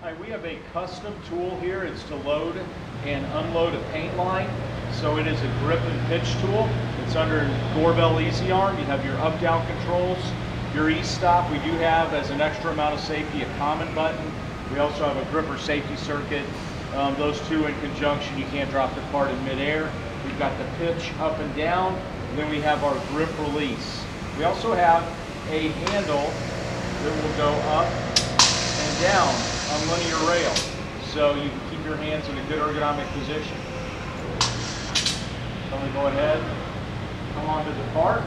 Hi, we have a custom tool here. It's to load and unload a paint line. So it is a grip and pitch tool. It's under Gorbel Easy Arm. You have your up-down controls, your e-stop. We do have, as an extra amount of safety, a common button. We also have a gripper safety circuit. Um, those two in conjunction, you can't drop the part in midair. We've got the pitch up and down. And then we have our grip release. We also have a handle that will go up and down on linear rail. So you can keep your hands in a good ergonomic position. So I'm go ahead, come onto the part.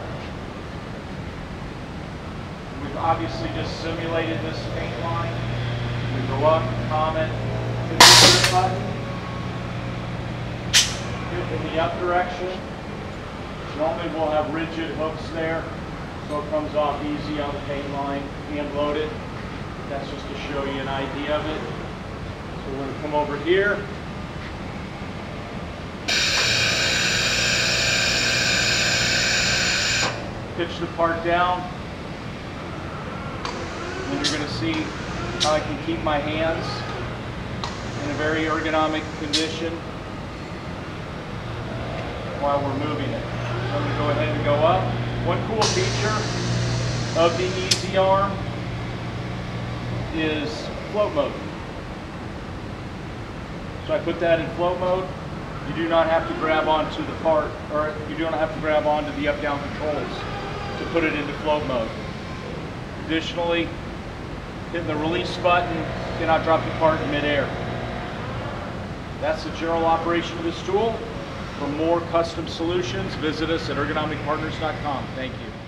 We've obviously just simulated this paint line. We go up, comment, hit the button, hit in the up direction. Normally we'll have rigid hooks there, so it comes off easy on the paint line, hand loaded. That's just to show you an idea of it. So we're gonna come over here. Pitch the part down. And you're gonna see how I can keep my hands in a very ergonomic condition while we're moving it. So I'm gonna go ahead and go up. One cool feature of the Easy Arm is float mode. So I put that in float mode. You do not have to grab onto the part, or you do not have to grab onto the up-down controls to put it into float mode. Additionally, hitting the release button cannot drop the part in midair. That's the general operation of this tool. For more custom solutions, visit us at ergonomicpartners.com. Thank you.